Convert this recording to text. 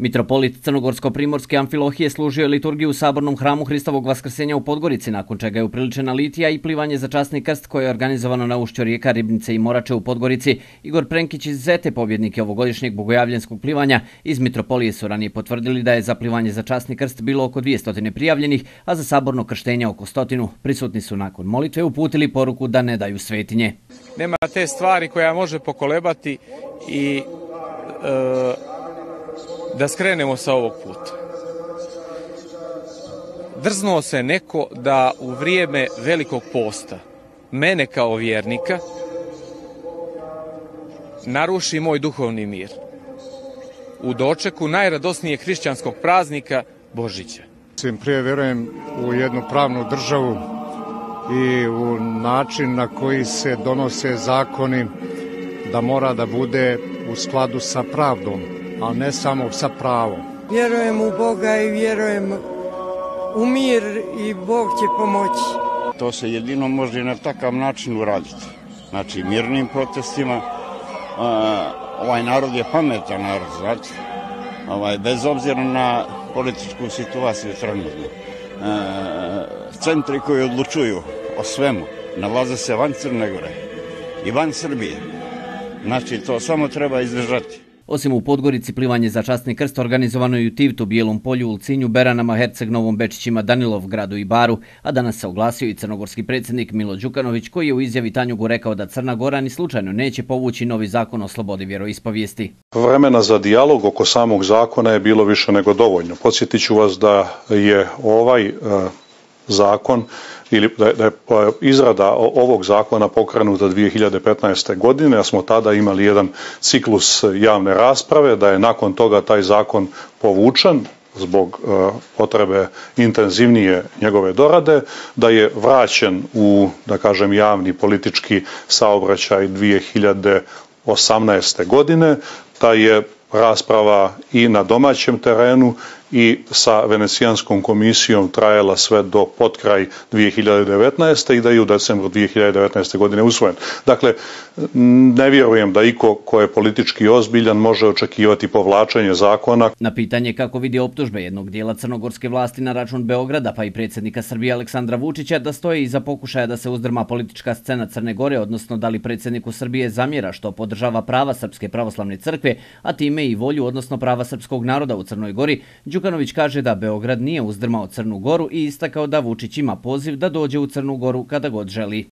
Mitropolit Crnogorsko-Primorske Amfilohije služio je liturgiju u sabornom hramu Hristovog Vaskrsenja u Podgorici, nakon čega je upriličena litija i plivanje za časni krst koje je organizovano na ušću rijeka Ribnice i Morače u Podgorici. Igor Prenkić iz Zete, pobjednike ovogodišnjeg bogojavljenskog plivanja, iz Mitropolije su ranije potvrdili da je za plivanje za časni krst bilo oko 200 prijavljenih, a za saborno krštenje oko stotinu. Prisutni su nakon molitve uputili poruku da ne daju svetinje. Nema te stvari koja može pokolebati i e, da skrenemo sa ovog puta. Drznuo se neko da u vrijeme velikog posta mene kao vjernika naruši moj duhovni mir u dočeku najradosnijeg hrišćanskog praznika Božića. Svim prije vjerujem u jednu pravnu državu i u način na koji se donose zakoni da mora da bude u skladu sa pravdom a ne samo sa pravom. Vjerujem u Boga i vjerujem u mir i Bog će pomoći. To se jedino može na takav način uraditi. Znači, mirnim protestima, ovaj narod je pametan narod, znači, ovaj, bez obzira na političku situaciju trenutno. Centri koji odlučuju o svemu nalaze se van Crne Gore i van Srbije. Znači, to samo treba izdržati. Osim u Podgorici, plivanje za častni krst organizovano je u Tivtu, Bijelom polju, Ulcinju, Beranama, Herceg, Novom Bečićima, Danilov, gradu i Baru, a danas se oglasio i crnogorski predsjednik Milo Đukanović, koji je u izjavi Tanjugu rekao da Crna Gora ni slučajno neće povući novi zakon o slobodi vjeroispovijesti. Vremena za dijalog oko samog zakona je bilo više nego dovoljno. Podsjetit ću vas da je ovaj e, zakon ili da je, da je pa izrada ovog zakona pokrenuta 2015. godine, a smo tada imali jedan ciklus javne rasprave, da je nakon toga taj zakon povučen zbog e, potrebe intenzivnije njegove dorade, da je vraćen u, da kažem, javni politički saobraćaj 2018. godine, da je rasprava i na domaćem terenu i sa Venecijanskom komisijom trajala sve do potkraj 2019. i da je u decembru 2019. godine usvojen. Dakle, ne vjerujem da iko ko je politički ozbiljan može očekivati povlačenje zakona. Na pitanje kako vidi optužbe jednog dijela crnogorske vlasti na račun Beograda pa i predsjednika Srbije Aleksandra Vučića da stoje iza pokušaja da se uzdrma politička scena Crne Gore, odnosno da li predsjedniku Srbije zamjera što podržava prava Srpske pravoslavne crkve, a time i volju, odnosno prava srpskog naroda u Crnoj Gori, Đukanović kaže da Beograd nije uzdrmao Crnu Goru i istakao da Vučić ima poziv da dođe u Crnu Goru kada god želi.